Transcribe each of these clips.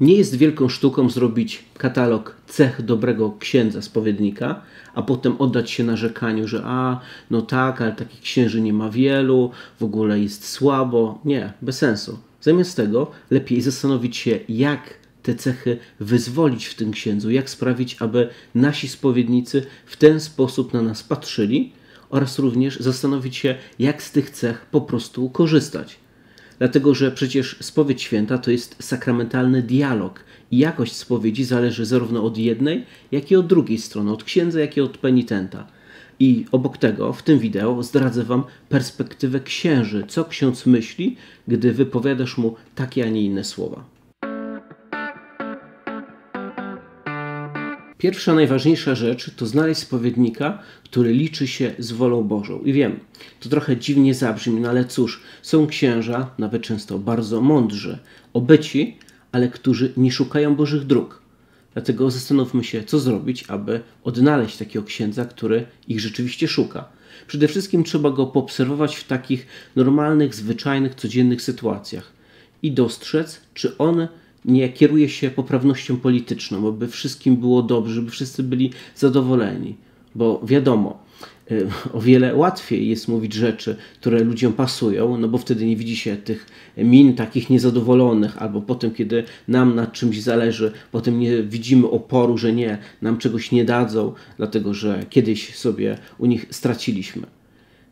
Nie jest wielką sztuką zrobić katalog cech dobrego księdza spowiednika, a potem oddać się narzekaniu, że a, no tak, ale takich księży nie ma wielu, w ogóle jest słabo. Nie, bez sensu. Zamiast tego lepiej zastanowić się, jak te cechy wyzwolić w tym księdzu, jak sprawić, aby nasi spowiednicy w ten sposób na nas patrzyli oraz również zastanowić się, jak z tych cech po prostu korzystać. Dlatego, że przecież spowiedź święta to jest sakramentalny dialog i jakość spowiedzi zależy zarówno od jednej, jak i od drugiej strony, od księdza, jak i od penitenta. I obok tego w tym wideo zdradzę Wam perspektywę księży, co ksiądz myśli, gdy wypowiadasz mu takie, a nie inne słowa. Pierwsza, najważniejsza rzecz to znaleźć spowiednika, który liczy się z wolą Bożą. I wiem, to trochę dziwnie zabrzmi, no ale cóż, są księża, nawet często bardzo mądrzy, obyci, ale którzy nie szukają Bożych dróg. Dlatego zastanówmy się, co zrobić, aby odnaleźć takiego księdza, który ich rzeczywiście szuka. Przede wszystkim trzeba go poobserwować w takich normalnych, zwyczajnych, codziennych sytuacjach i dostrzec, czy on nie kieruje się poprawnością polityczną, aby wszystkim było dobrze, żeby wszyscy byli zadowoleni. Bo wiadomo, y, o wiele łatwiej jest mówić rzeczy, które ludziom pasują, no bo wtedy nie widzi się tych min takich niezadowolonych, albo potem, kiedy nam na czymś zależy, potem nie widzimy oporu, że nie, nam czegoś nie dadzą, dlatego że kiedyś sobie u nich straciliśmy.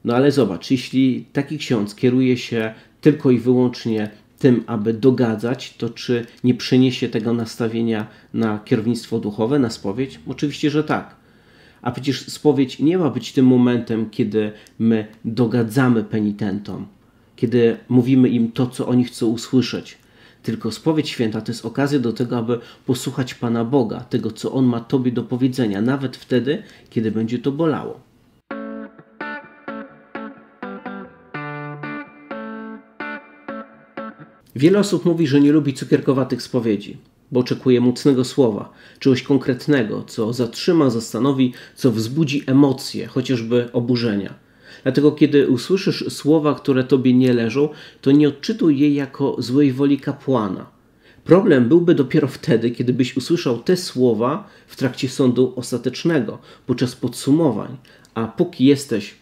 No ale zobacz, jeśli taki ksiądz kieruje się tylko i wyłącznie tym, aby dogadzać, to czy nie przeniesie tego nastawienia na kierownictwo duchowe, na spowiedź? Oczywiście, że tak. A przecież spowiedź nie ma być tym momentem, kiedy my dogadzamy penitentom, kiedy mówimy im to, co oni chcą usłyszeć. Tylko spowiedź święta to jest okazja do tego, aby posłuchać Pana Boga, tego, co On ma Tobie do powiedzenia, nawet wtedy, kiedy będzie to bolało. Wiele osób mówi, że nie lubi cukierkowatych spowiedzi, bo oczekuje mocnego słowa, czegoś konkretnego, co zatrzyma, zastanowi, co wzbudzi emocje, chociażby oburzenia. Dlatego, kiedy usłyszysz słowa, które tobie nie leżą, to nie odczytuj je jako złej woli kapłana. Problem byłby dopiero wtedy, kiedy byś usłyszał te słowa w trakcie sądu ostatecznego, podczas podsumowań, a póki jesteś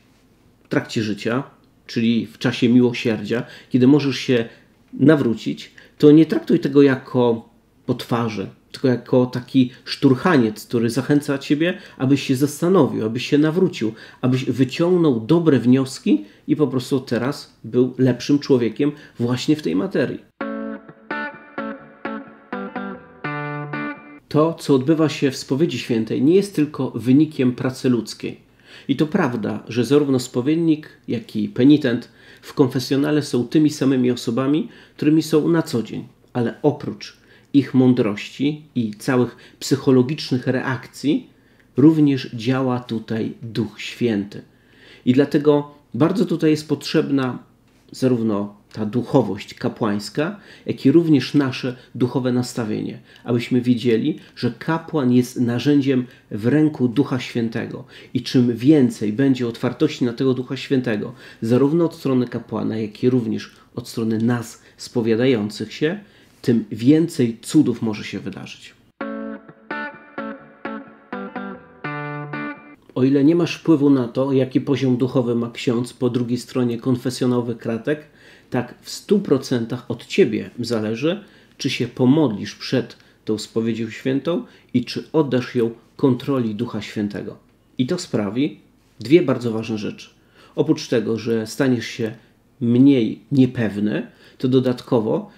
w trakcie życia, czyli w czasie miłosierdzia, kiedy możesz się nawrócić, to nie traktuj tego jako potwarze, tylko jako taki szturchaniec, który zachęca ciebie, abyś się zastanowił, abyś się nawrócił, abyś wyciągnął dobre wnioski i po prostu teraz był lepszym człowiekiem właśnie w tej materii. To, co odbywa się w spowiedzi świętej, nie jest tylko wynikiem pracy ludzkiej. I to prawda, że zarówno spowiednik, jak i penitent w konfesjonale są tymi samymi osobami, którymi są na co dzień, ale oprócz ich mądrości i całych psychologicznych reakcji, również działa tutaj Duch Święty. I dlatego bardzo tutaj jest potrzebna zarówno ta duchowość kapłańska, jak i również nasze duchowe nastawienie, abyśmy wiedzieli, że kapłan jest narzędziem w ręku Ducha Świętego i czym więcej będzie otwartości na tego Ducha Świętego, zarówno od strony kapłana, jak i również od strony nas spowiadających się, tym więcej cudów może się wydarzyć. O ile nie masz wpływu na to, jaki poziom duchowy ma ksiądz po drugiej stronie konfesjonowych kratek, tak w 100% od ciebie zależy, czy się pomodlisz przed tą spowiedzią świętą i czy oddasz ją kontroli Ducha Świętego. I to sprawi dwie bardzo ważne rzeczy. Oprócz tego, że staniesz się mniej niepewny, to dodatkowo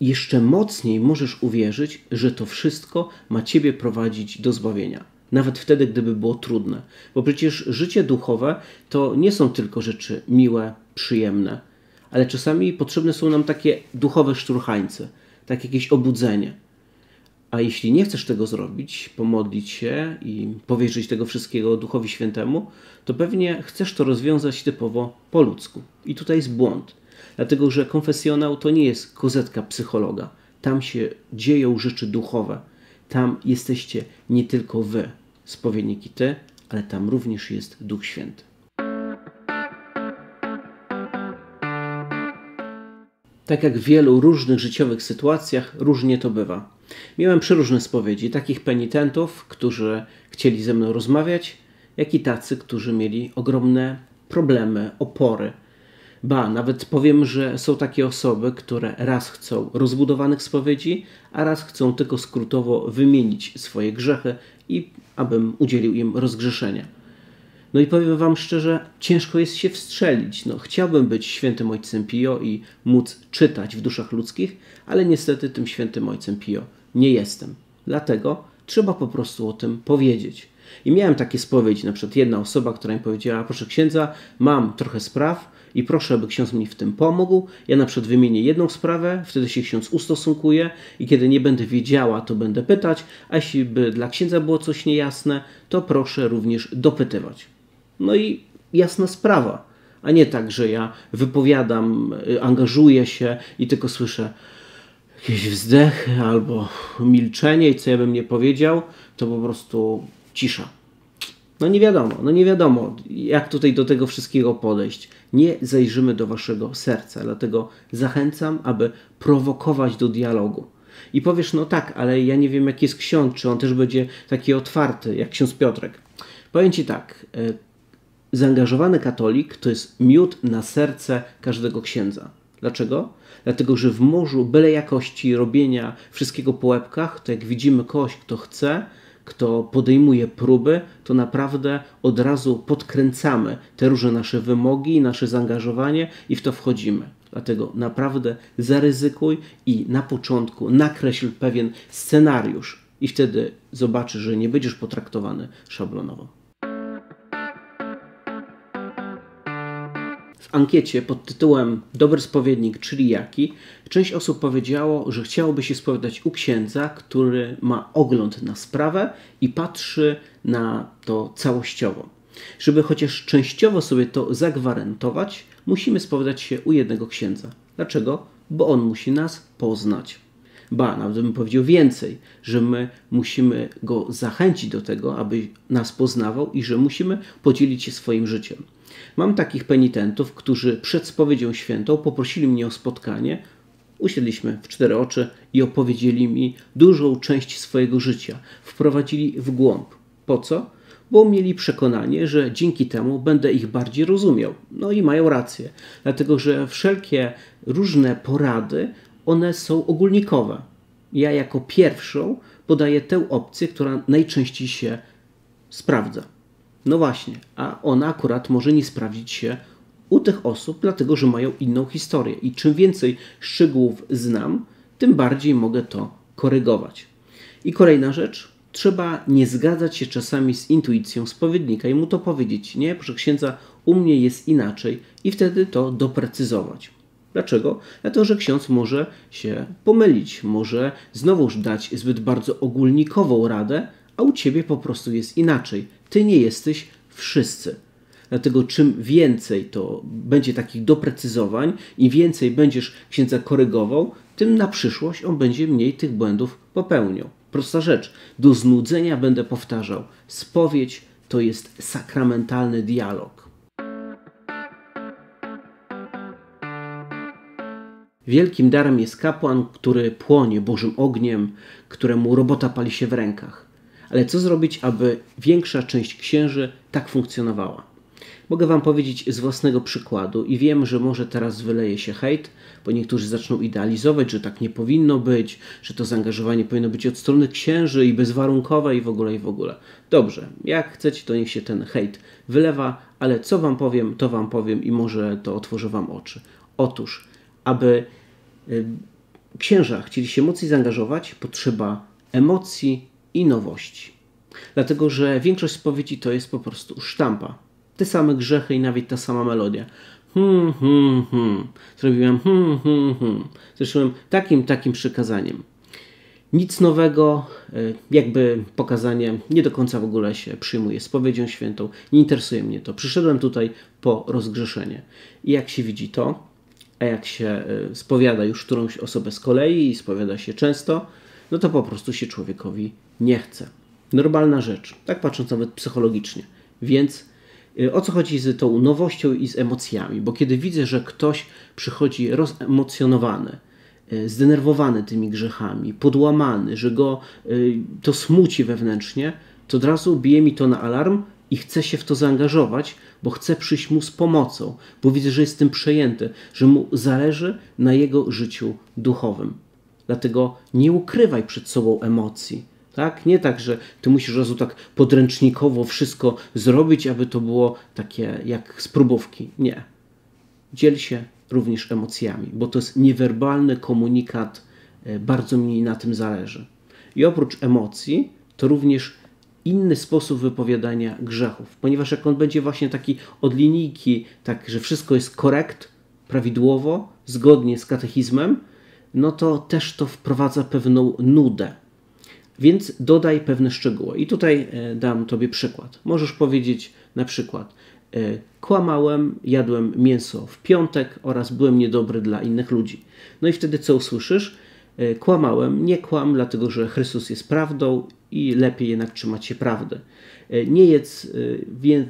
jeszcze mocniej możesz uwierzyć, że to wszystko ma Ciebie prowadzić do zbawienia. Nawet wtedy, gdyby było trudne. Bo przecież życie duchowe to nie są tylko rzeczy miłe, przyjemne ale czasami potrzebne są nam takie duchowe szturchańce, tak jakieś obudzenie. A jeśli nie chcesz tego zrobić, pomodlić się i powierzyć tego wszystkiego Duchowi Świętemu, to pewnie chcesz to rozwiązać typowo po ludzku. I tutaj jest błąd. Dlatego, że konfesjonał to nie jest kozetka psychologa. Tam się dzieją rzeczy duchowe. Tam jesteście nie tylko wy, spowiedniki ty, ale tam również jest Duch Święty. Tak jak w wielu różnych życiowych sytuacjach, różnie to bywa. Miałem przeróżne spowiedzi, takich penitentów, którzy chcieli ze mną rozmawiać, jak i tacy, którzy mieli ogromne problemy, opory. Ba, nawet powiem, że są takie osoby, które raz chcą rozbudowanych spowiedzi, a raz chcą tylko skrótowo wymienić swoje grzechy i abym udzielił im rozgrzeszenia. No i powiem Wam szczerze, ciężko jest się wstrzelić. No, chciałbym być świętym ojcem Pio i móc czytać w duszach ludzkich, ale niestety tym świętym ojcem Pio nie jestem. Dlatego trzeba po prostu o tym powiedzieć. I miałem takie spowiedzi, na przykład jedna osoba, która mi powiedziała, proszę księdza, mam trochę spraw i proszę, aby ksiądz mi w tym pomógł. Ja na przykład wymienię jedną sprawę, wtedy się ksiądz ustosunkuje i kiedy nie będę wiedziała, to będę pytać, a jeśli by dla księdza było coś niejasne, to proszę również dopytywać. No i jasna sprawa, a nie tak, że ja wypowiadam, y, angażuję się i tylko słyszę jakieś wzdechy albo milczenie i co ja bym nie powiedział, to po prostu cisza. No nie wiadomo, no nie wiadomo, jak tutaj do tego wszystkiego podejść. Nie zajrzymy do waszego serca, dlatego zachęcam, aby prowokować do dialogu. I powiesz, no tak, ale ja nie wiem, jaki jest ksiądz, czy on też będzie taki otwarty, jak ksiądz Piotrek. Powiem ci tak, e, zaangażowany katolik to jest miód na serce każdego księdza. Dlaczego? Dlatego, że w morzu byle jakości robienia wszystkiego po łebkach, to jak widzimy kogoś, kto chce, kto podejmuje próby, to naprawdę od razu podkręcamy te różne nasze wymogi, nasze zaangażowanie i w to wchodzimy. Dlatego naprawdę zaryzykuj i na początku nakreśl pewien scenariusz, i wtedy zobaczysz, że nie będziesz potraktowany szablonowo. Ankiecie pod tytułem Dobry spowiednik, czyli jaki, część osób powiedziało, że chciałoby się spowiadać u księdza, który ma ogląd na sprawę i patrzy na to całościowo. Żeby chociaż częściowo sobie to zagwarantować, musimy spowiadać się u jednego księdza. Dlaczego? Bo on musi nas poznać. Ba, nawet bym powiedział więcej, że my musimy go zachęcić do tego, aby nas poznawał i że musimy podzielić się swoim życiem. Mam takich penitentów, którzy przed spowiedzią świętą poprosili mnie o spotkanie. Usiedliśmy w cztery oczy i opowiedzieli mi dużą część swojego życia. Wprowadzili w głąb. Po co? Bo mieli przekonanie, że dzięki temu będę ich bardziej rozumiał. No i mają rację, dlatego że wszelkie różne porady, one są ogólnikowe. Ja jako pierwszą podaję tę opcję, która najczęściej się sprawdza. No właśnie, a ona akurat może nie sprawdzić się u tych osób, dlatego że mają inną historię. I czym więcej szczegółów znam, tym bardziej mogę to korygować. I kolejna rzecz, trzeba nie zgadzać się czasami z intuicją spowiednika i mu to powiedzieć. Nie, proszę księdza, u mnie jest inaczej, i wtedy to doprecyzować. Dlaczego? Dlatego, że ksiądz może się pomylić, może znowuż dać zbyt bardzo ogólnikową radę, a u ciebie po prostu jest inaczej. Ty nie jesteś wszyscy. Dlatego czym więcej to będzie takich doprecyzowań i więcej będziesz księdza korygował, tym na przyszłość on będzie mniej tych błędów popełniał. Prosta rzecz. Do znudzenia będę powtarzał. Spowiedź to jest sakramentalny dialog. Wielkim darem jest kapłan, który płonie Bożym ogniem, któremu robota pali się w rękach. Ale co zrobić, aby większa część księży tak funkcjonowała? Mogę Wam powiedzieć z własnego przykładu i wiem, że może teraz wyleje się hejt, bo niektórzy zaczną idealizować, że tak nie powinno być, że to zaangażowanie powinno być od strony księży i bezwarunkowe i w ogóle i w ogóle. Dobrze, jak chcecie, to niech się ten hejt wylewa, ale co Wam powiem, to Wam powiem i może to otworzy Wam oczy. Otóż, aby y, księża chcieli się mocniej zaangażować, potrzeba emocji, i nowości. Dlatego, że większość spowiedzi to jest po prostu sztampa. Te same grzechy i nawet ta sama melodia. Hmm, hmm, hmm. Zrobiłem hmm, hmm, hmm. Zresztą takim, takim przekazaniem. Nic nowego, e, jakby pokazanie nie do końca w ogóle się przyjmuje spowiedzią świętą. Nie interesuje mnie to. Przyszedłem tutaj po rozgrzeszenie. I jak się widzi to, a jak się e, spowiada już którąś osobę z kolei i spowiada się często, no to po prostu się człowiekowi nie chce. Normalna rzecz, tak patrząc nawet psychologicznie. Więc Y, o co chodzi z tą nowością i z emocjami? Bo kiedy widzę, że ktoś przychodzi rozemocjonowany, y, zdenerwowany tymi grzechami, podłamany, że go to smuci wewnętrznie, to od razu bije mi to na alarm i chcę się w to zaangażować, bo chcę przyjść mu z pomocą, bo widzę, że jest tym przejęty, że mu zależy na jego życiu duchowym. Dlatego nie ukrywaj przed sobą emocji tak? Nie tak, że ty musisz razu tak podręcznikowo wszystko zrobić, aby to było takie jak z próbówki. Nie. Dziel się również emocjami, bo to jest niewerbalny komunikat, e, bardzo mi na tym zależy. I oprócz emocji, to również inny sposób wypowiadania grzechów, ponieważ jak on będzie właśnie taki od linijki, tak, że wszystko jest korekt, prawidłowo, zgodnie z katechizmem, no to też to wprowadza pewną nudę więc dodaj pewne szczegóły. I tutaj e, dam Tobie przykład. Możesz powiedzieć na przykład: e, Kłamałem, jadłem mięso w piątek oraz byłem niedobry dla innych ludzi. No i wtedy co usłyszysz? E, kłamałem, nie kłam, dlatego że Chrystus jest prawdą i lepiej jednak trzymać się prawdy. Nie jedz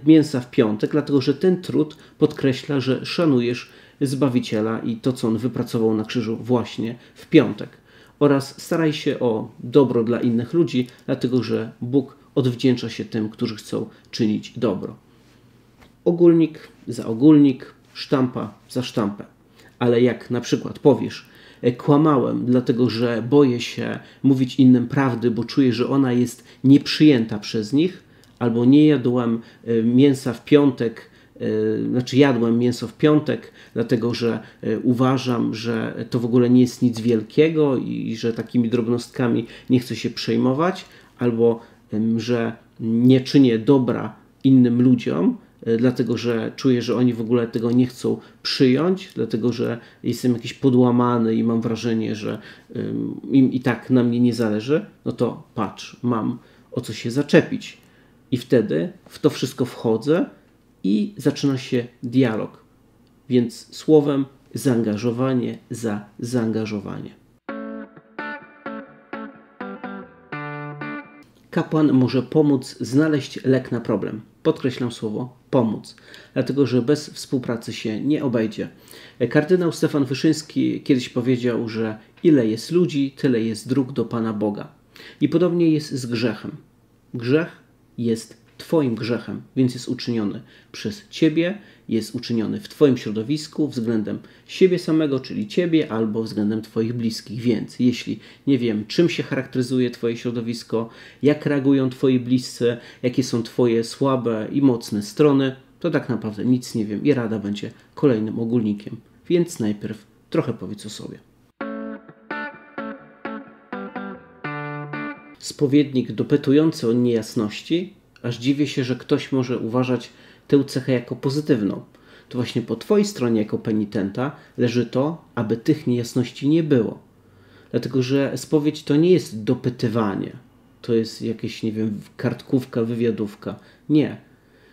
mięsa w piątek, dlatego że ten trud podkreśla, że szanujesz Zbawiciela i to, co on wypracował na krzyżu właśnie w piątek oraz staraj się o dobro dla innych ludzi, dlatego że Bóg odwdzięcza się tym, którzy chcą czynić dobro. Ogólnik za ogólnik, sztampa za sztampę. Ale jak na przykład powiesz, e, kłamałem, dlatego że boję się mówić innym prawdy, bo czuję, że ona jest nieprzyjęta przez nich, albo nie jadłem e, mięsa w piątek, E, znaczy jadłem mięso w piątek, dlatego że e, uważam, że to w ogóle nie jest nic wielkiego i że takimi drobnostkami nie chcę się przejmować, albo że nie czynię dobra innym ludziom, e, dlatego że czuję, że oni w ogóle tego nie chcą przyjąć, dlatego że jestem jakiś podłamany i mam wrażenie, że im i tak na mnie nie zależy, no to patrz, mam o co się zaczepić. I wtedy w to wszystko wchodzę i zaczyna się dialog. Więc słowem zaangażowanie za zaangażowanie. Kapłan może pomóc znaleźć lek na problem. Podkreślam słowo pomóc, dlatego że bez współpracy się nie obejdzie. Kardynał Stefan Wyszyński kiedyś powiedział, że ile jest ludzi, tyle jest dróg do Pana Boga. I podobnie jest z grzechem. Grzech jest Twoim grzechem, więc jest uczyniony przez Ciebie, jest uczyniony w Twoim środowisku względem siebie samego, czyli Ciebie, albo względem Twoich bliskich. Więc jeśli nie wiem, czym się charakteryzuje Twoje środowisko, jak reagują Twoi bliscy, jakie są Twoje słabe i mocne strony, to tak naprawdę nic nie wiem i rada będzie kolejnym ogólnikiem. Więc najpierw trochę powiedz o sobie. Spowiednik dopytujący o niejasności aż dziwię się, że ktoś może uważać tę cechę jako pozytywną. To właśnie po Twojej stronie, jako penitenta, leży to, aby tych niejasności nie było. Dlatego, że spowiedź to nie jest dopytywanie, to jest jakieś, nie wiem, kartkówka, wywiadówka. Nie.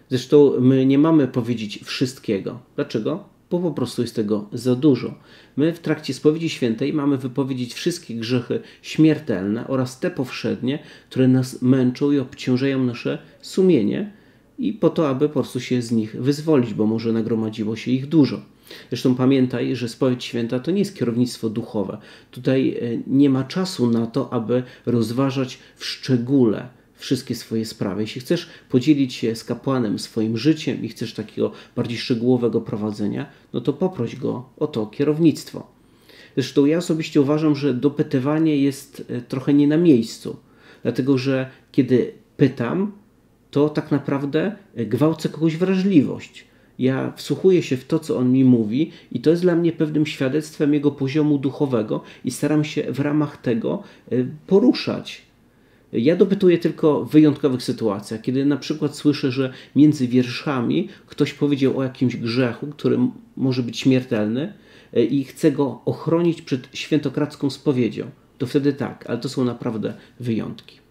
Zresztą my nie mamy powiedzieć wszystkiego. Dlaczego? bo po prostu jest tego za dużo. My w trakcie spowiedzi świętej mamy wypowiedzieć wszystkie grzechy śmiertelne oraz te powszednie, które nas męczą i obciążają nasze sumienie i po to, aby po prostu się z nich wyzwolić, bo może nagromadziło się ich dużo. Zresztą pamiętaj, że spowiedź święta to nie jest kierownictwo duchowe. Tutaj e, nie ma czasu na to, aby rozważać w szczególe wszystkie swoje sprawy. Jeśli chcesz podzielić się z kapłanem swoim życiem i chcesz takiego bardziej szczegółowego prowadzenia, no to poproś go o to kierownictwo. Zresztą ja osobiście uważam, że dopytywanie jest e, trochę nie na miejscu, dlatego że kiedy pytam, to tak naprawdę e, gwałcę kogoś wrażliwość. Ja wsłuchuję się w to, co on mi mówi, i to jest dla mnie pewnym świadectwem jego poziomu duchowego, i staram się w ramach tego e, poruszać ja dopytuję tylko w wyjątkowych sytuacjach, kiedy na przykład słyszę, że między wierszami ktoś powiedział o jakimś grzechu, który może być śmiertelny e, i chce go ochronić przed świętokradzką spowiedzią. To wtedy tak, ale to są naprawdę wyjątki.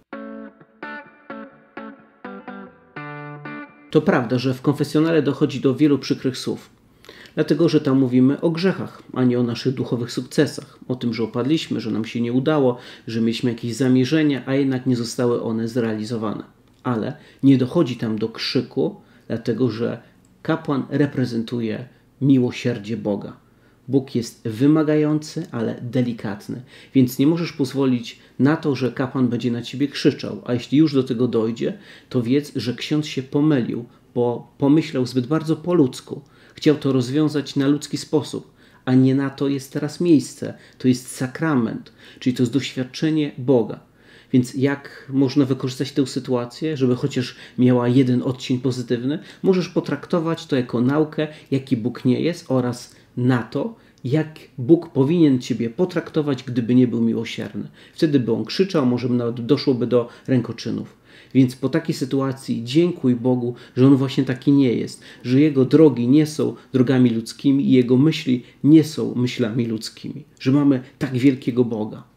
To prawda, że w konfesjonale dochodzi do wielu przykrych słów dlatego że tam mówimy o grzechach, a nie o naszych duchowych sukcesach. O tym, że opadliśmy, że nam się nie udało, że mieliśmy jakieś zamierzenia, a jednak nie zostały one zrealizowane. Ale nie dochodzi tam do krzyku, dlatego że kapłan reprezentuje miłosierdzie Boga. Bóg jest wymagający, ale delikatny, więc nie możesz pozwolić na to, że kapłan będzie na ciebie krzyczał. A jeśli już do tego dojdzie, to wiedz, że ksiądz się pomylił, bo pomyślał zbyt bardzo po ludzku. Chciał to rozwiązać na ludzki sposób, a nie na to jest teraz miejsce. To jest sakrament, czyli to jest doświadczenie Boga. Więc jak można wykorzystać tę sytuację, żeby chociaż miała jeden odcień pozytywny? Możesz potraktować to jako naukę, jaki Bóg nie jest oraz na to, jak Bóg powinien Ciebie potraktować, gdyby nie był miłosierny. Wtedy by On krzyczał, może nawet doszłoby do rękoczynów. Więc po takiej sytuacji dziękuj Bogu, że On właśnie taki nie jest, że Jego drogi nie są drogami ludzkimi i Jego myśli nie są myślami ludzkimi, że mamy tak wielkiego Boga.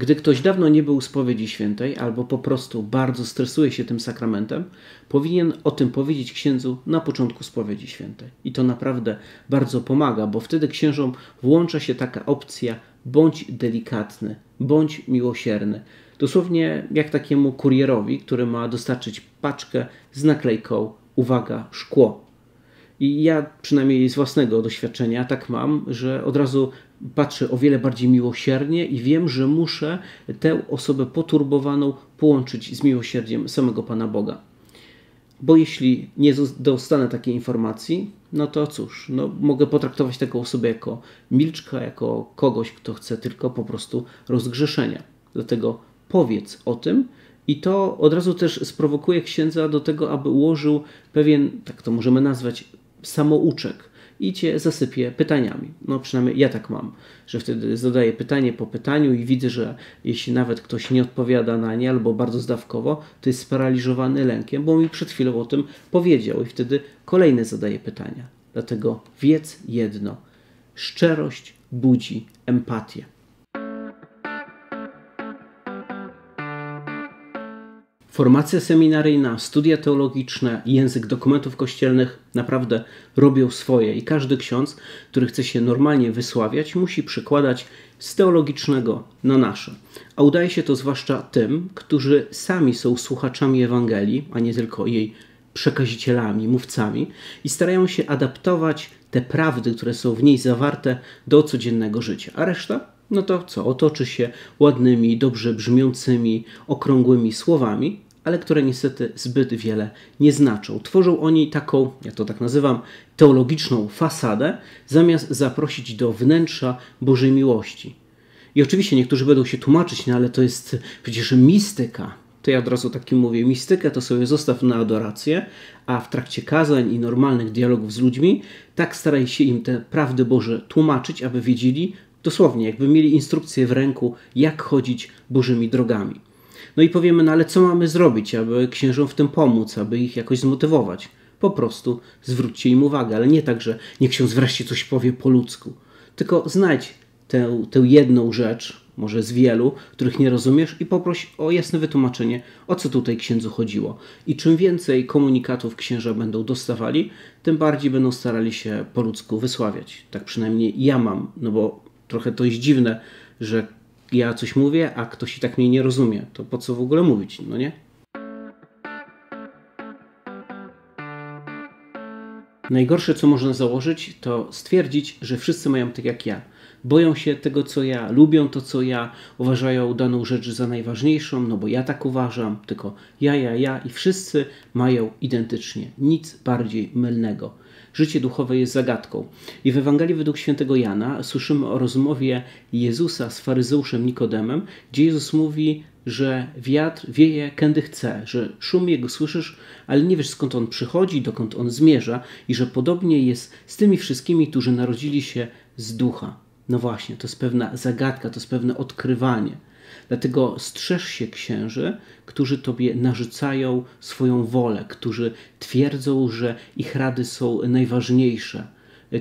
Gdy ktoś dawno nie był spowiedzi świętej albo po prostu bardzo stresuje się tym sakramentem, powinien o tym powiedzieć księdzu na początku spowiedzi świętej. I to naprawdę bardzo pomaga, bo wtedy księżom włącza się taka opcja bądź delikatny, bądź miłosierny. Dosłownie jak takiemu kurierowi, który ma dostarczyć paczkę z naklejką uwaga, szkło. I ja przynajmniej z własnego doświadczenia tak mam, że od razu patrzę o wiele bardziej miłosiernie i wiem, że muszę tę osobę poturbowaną połączyć z miłosierdziem samego Pana Boga. Bo jeśli nie dostanę takiej informacji, no to cóż, no mogę potraktować taką osobę jako milczka, jako kogoś, kto chce tylko po prostu rozgrzeszenia. Dlatego powiedz o tym i to od razu też sprowokuje księdza do tego, aby ułożył pewien, tak to możemy nazwać, samouczek i cię zasypie pytaniami. No przynajmniej ja tak mam, że wtedy zadaję pytanie po pytaniu i widzę, że jeśli nawet ktoś nie odpowiada na nie albo bardzo zdawkowo, to jest sparaliżowany lękiem, bo mi przed chwilą o tym powiedział i wtedy kolejne zadaje pytania. Dlatego wiedz jedno. Szczerość budzi empatię. Formacja seminaryjna, studia teologiczne, język dokumentów kościelnych naprawdę robią swoje i każdy ksiądz, który chce się normalnie wysławiać, musi przykładać z teologicznego na nasze. A udaje się to zwłaszcza tym, którzy sami są słuchaczami Ewangelii, a nie tylko jej przekazicielami, mówcami i starają się adaptować te prawdy, które są w niej zawarte, do codziennego życia. A reszta no to co? Otoczy się ładnymi, dobrze brzmiącymi, okrągłymi słowami, ale które niestety zbyt wiele nie znaczą. Tworzą oni taką, ja to tak nazywam, teologiczną fasadę, zamiast zaprosić do wnętrza Bożej miłości. I oczywiście niektórzy będą się tłumaczyć, no ale to jest przecież mistyka. To ja od razu takim mówię, mistykę to sobie zostaw na adorację, a w trakcie kazań i normalnych dialogów z ludźmi, tak staraj się im te prawdy Boże tłumaczyć, aby wiedzieli, dosłownie, jakby mieli instrukcję w ręku, jak chodzić Bożymi drogami. No i powiemy, no ale co mamy zrobić, aby księżom w tym pomóc, aby ich jakoś zmotywować? Po prostu zwróćcie im uwagę, ale nie tak, że niech ksiądz wreszcie coś powie po ludzku. Tylko znajdź tę, tę jedną rzecz, może z wielu, których nie rozumiesz, i poproś o jasne wytłumaczenie, o co tutaj księdzu chodziło. I czym więcej komunikatów księża będą dostawali, tym bardziej będą starali się po ludzku wysławiać. Tak przynajmniej ja mam, no bo trochę to jest dziwne, że ja coś mówię, a ktoś i tak mnie nie rozumie. To po co w ogóle mówić, no nie? Najgorsze, co można założyć, to stwierdzić, że wszyscy mają tak jak ja. Boją się tego, co ja, lubią to, co ja, uważają daną rzecz za najważniejszą, no bo ja tak uważam, tylko ja, ja, ja i wszyscy mają identycznie. Nic bardziej mylnego. Życie duchowe jest zagadką. I w Ewangelii według świętego Jana słyszymy o rozmowie Jezusa z faryzeuszem Nikodemem, gdzie Jezus mówi, że wiatr wieje kędy chce, że szum jego słyszysz, ale nie wiesz skąd on przychodzi, dokąd on zmierza i że podobnie jest z tymi wszystkimi, którzy narodzili się z ducha. No właśnie, to jest pewna zagadka, to jest pewne odkrywanie. Dlatego strzeż się księży, którzy tobie narzucają swoją wolę, którzy twierdzą, że ich rady są najważniejsze,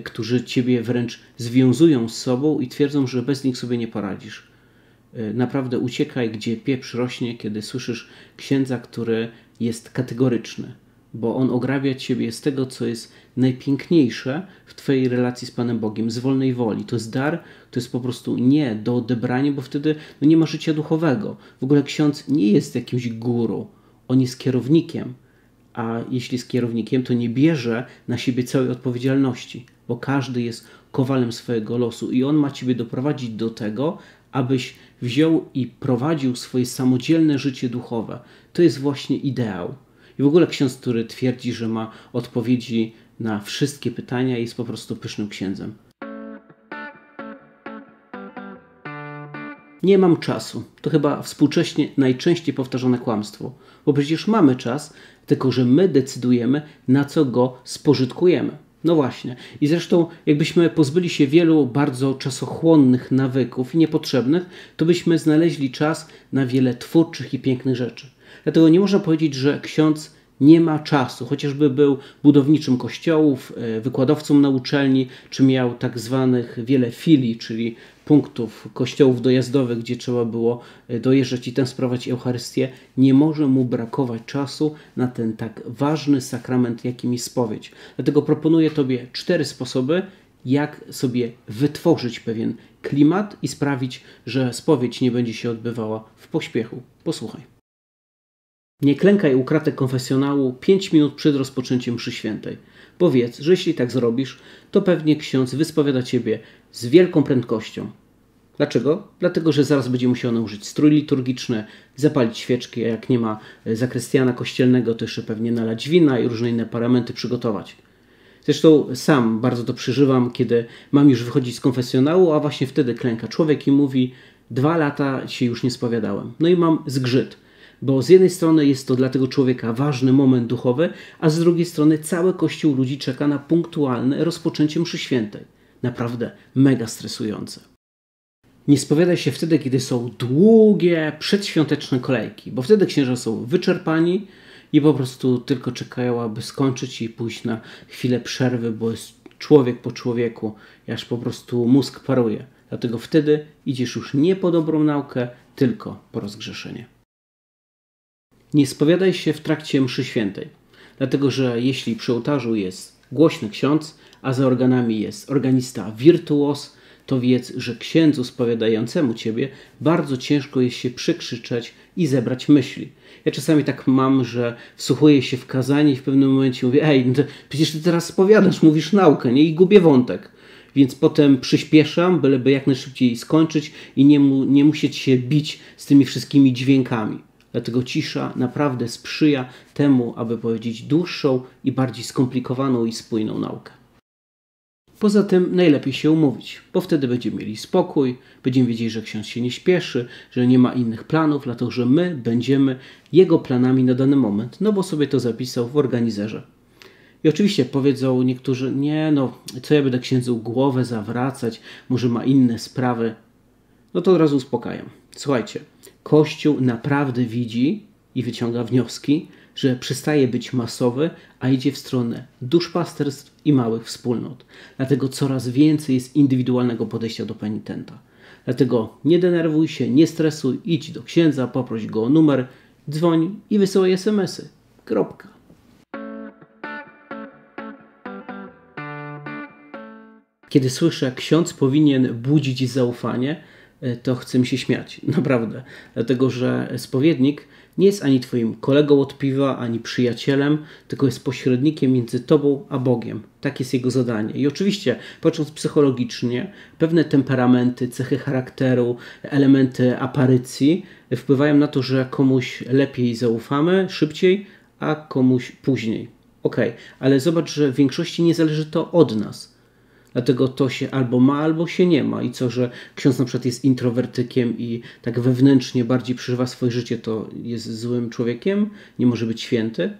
którzy ciebie wręcz związują z sobą i twierdzą, że bez nich sobie nie poradzisz. Naprawdę uciekaj, gdzie pieprz rośnie, kiedy słyszysz księdza, który jest kategoryczny bo On ograbia Ciebie z tego, co jest najpiękniejsze w Twojej relacji z Panem Bogiem, z wolnej woli. To jest dar, to jest po prostu nie do odebrania, bo wtedy no nie ma życia duchowego. W ogóle ksiądz nie jest jakimś guru. on jest kierownikiem, a jeśli jest kierownikiem, to nie bierze na siebie całej odpowiedzialności, bo każdy jest kowalem swojego losu i on ma ciebie doprowadzić do tego, abyś wziął i prowadził swoje samodzielne życie duchowe. To jest właśnie ideał. I w ogóle ksiądz, który twierdzi, że ma odpowiedzi na wszystkie pytania, jest po prostu pysznym księdzem. Nie mam czasu. To chyba współcześnie najczęściej powtarzane kłamstwo, bo przecież mamy czas, tylko że my decydujemy, na co go spożytkujemy. No właśnie. I zresztą, jakbyśmy pozbyli się wielu bardzo czasochłonnych nawyków i niepotrzebnych, to byśmy znaleźli czas na wiele twórczych i pięknych rzeczy. Dlatego nie można powiedzieć, że ksiądz nie ma czasu, chociażby był budowniczym kościołów, e, wykładowcą na uczelni, czy miał tak zwanych wiele filii, czyli punktów kościołów dojazdowych, gdzie trzeba było e, dojeżdżać i tam sprawować Eucharystię, nie może mu brakować czasu na ten tak ważny sakrament, jakim jest spowiedź. Dlatego proponuję Tobie cztery sposoby, jak sobie wytworzyć pewien klimat i sprawić, że spowiedź nie będzie się odbywała w pośpiechu. Posłuchaj. Nie klękaj u kratek konfesjonału 5 minut przed rozpoczęciem mszy świętej. Bo wiedz, że jeśli tak zrobisz, to pewnie ksiądz wyspowiada ciebie z wielką prędkością. Dlaczego? Dlatego, że zaraz będzie musiał nałożyć strój liturgiczny, zapalić świeczki, a jak nie ma e, zakrystiana kościelnego, to jeszcze pewnie nalać wina i różne inne paramenty przygotować. Zresztą sam bardzo to przeżywam, kiedy mam już wychodzić z konfesjonału, a właśnie wtedy klęka człowiek i mówi: Dwa lata się już nie spowiadałem. No i mam zgrzyt bo z jednej strony jest to dla tego człowieka ważny moment duchowy, a z drugiej strony cały Kościół ludzi czeka na punktualne rozpoczęcie mszy świętej. Naprawdę mega stresujące. Nie spowiadaj się wtedy, kiedy są długie, przedświąteczne kolejki, bo wtedy księża są wyczerpani i po prostu tylko czekają, aby skończyć i pójść na chwilę przerwy, bo jest człowiek po człowieku, aż po prostu mózg paruje. Dlatego wtedy idziesz już nie po dobrą naukę, tylko po rozgrzeszenie. Nie spowiadaj się w trakcie mszy świętej, dlatego że jeśli przy ołtarzu jest głośny ksiądz, a za organami jest organista wirtuos, to wiedz, że księdzu spowiadającemu ciebie bardzo ciężko jest się przykrzyczeć i zebrać myśli. Ja czasami tak mam, że wsłuchuję się w kazanie i w pewnym momencie mówię, ej, no przecież ty teraz spowiadasz, mówisz naukę, nie? I gubię wątek. Więc potem przyspieszam, byleby jak najszybciej skończyć i nie, mu, nie musieć się bić z tymi wszystkimi dźwiękami. Dlatego cisza naprawdę sprzyja temu, aby powiedzieć dłuższą i bardziej skomplikowaną i spójną naukę. Poza tym najlepiej się umówić, bo wtedy będziemy mieli spokój, będziemy wiedzieli, że ksiądz się nie śpieszy, że nie ma innych planów, dlatego że my będziemy jego planami na dany moment, no bo sobie to zapisał w organizerze. I oczywiście powiedzą niektórzy, nie no, co ja będę księdzu głowę zawracać, może ma inne sprawy. No to od razu uspokajam. Słuchajcie, Kościół naprawdę widzi i wyciąga wnioski, że przestaje być masowy, a idzie w stronę duszpasterstw i małych wspólnot. Dlatego coraz więcej jest indywidualnego podejścia do penitenta. Dlatego nie denerwuj się, nie stresuj, idź do księdza, poproś go o numer, dzwoń i wysyłaj smsy. Kropka. Kiedy słyszę, ksiądz powinien budzić zaufanie, to chcę mi się śmiać. Naprawdę. Dlatego, że spowiednik nie jest ani twoim kolegą od piwa, ani przyjacielem, tylko jest pośrednikiem między tobą a Bogiem. Tak jest jego zadanie. I oczywiście, patrząc psychologicznie, pewne temperamenty, cechy charakteru, elementy aparycji wpływają na to, że komuś lepiej zaufamy, szybciej, a komuś później. Ok, ale zobacz, że w większości nie zależy to od nas Dlatego to się albo ma, albo się nie ma. I co, że ksiądz na przykład jest introwertykiem i tak wewnętrznie bardziej przeżywa swoje życie, to jest złym człowiekiem, nie może być święty.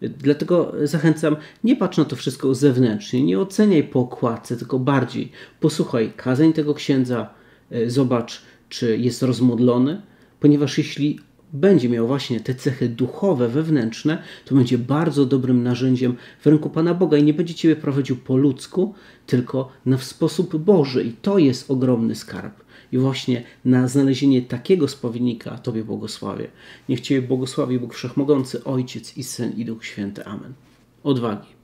Dlatego zachęcam, nie patrz na to wszystko zewnętrznie, nie oceniaj po okładce, tylko bardziej posłuchaj kazań tego księdza, e, zobacz, czy jest rozmodlony, ponieważ jeśli będzie miał właśnie te cechy duchowe, wewnętrzne, to będzie bardzo dobrym narzędziem w ręku Pana Boga i nie będzie Ciebie prowadził po ludzku, tylko na w sposób Boży. I to jest ogromny skarb. I właśnie na znalezienie takiego spowiednika Tobie błogosławię. Niech Ciebie błogosławi Bóg Wszechmogący, Ojciec i Syn i Duch Święty. Amen. Odwagi.